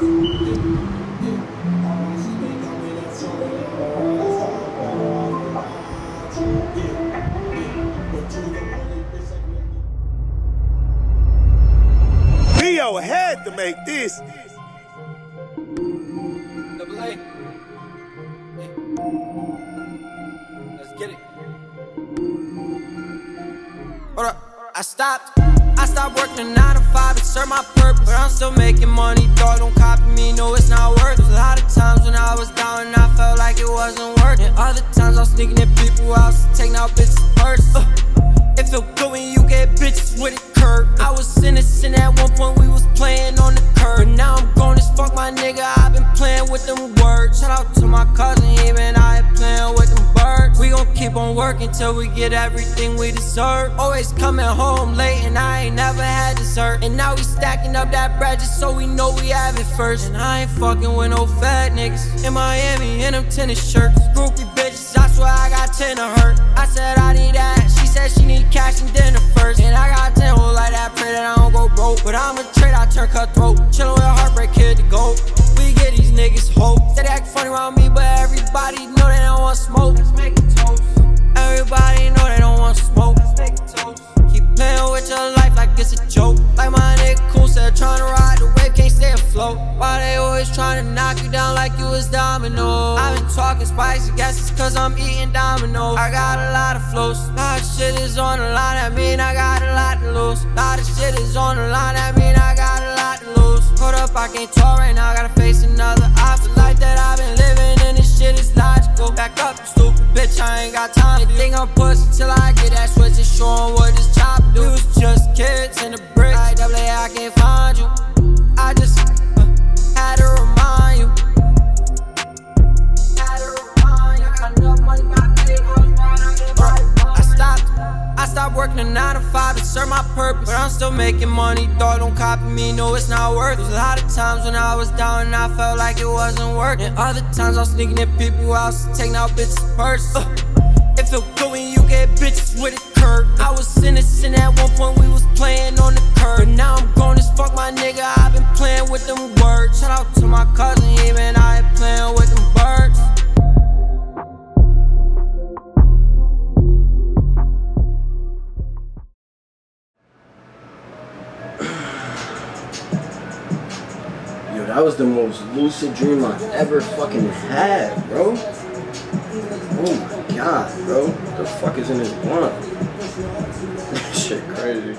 Leo had to make this. Double A. Let's get it. Hold up. I stopped. I stopped working 9 to serve my purpose. But I'm still making money, dog. Don't copy me, no, it's not worth it. A lot of times when I was down and I felt like it wasn't working. Other times I was sneaking in people house, taking out bitches' purse. Uh, it feel good when you get bitches with it working till we get everything we deserve. Always coming home late, and I ain't never had dessert. And now we stacking up that bread just so we know we have it first. And I ain't fucking with no fat niggas in Miami in them tennis shirts. Groupie bitches, I swear I got 10 of her. I said I need that. She said she need cash and dinner first. And I got 10 hoes like that, pray that I don't go broke. But I'm a trade, I turn cutthroat. Chillin' to knock you down like you was domino? I've been talking spicy, guess it's cause I'm eating domino. I got a lot of flows. Lot of shit is on the line, that mean I got a lot to lose. Lot of shit is on the line, that mean I got a lot to lose. Hold up, I can't talk right now, gotta face another option like that. I've been living and this shit is logical. Back up, stupid bitch, I ain't got time. They think I'm pussy till I get that switch and show 'em what this chop do. We was just kids a 9 to 5 to serve my purpose. But I'm still making money, dog. Don't copy me, no, it's not worth it. There's a lot of times when I was down and I felt like it wasn't working. And other times I was sneaking in people house, taking out bitches' purse. Uh, it feel good when you get bitches with it curved. I was innocent at one point, we was playing on the curb. But now I'm grown as fuck, my nigga. I've been playing with them words. Shout out to my cousin, that was the most lucid dream I've ever fucking had, bro. Oh my god, bro. The fuck is in this blunt? Shit crazy.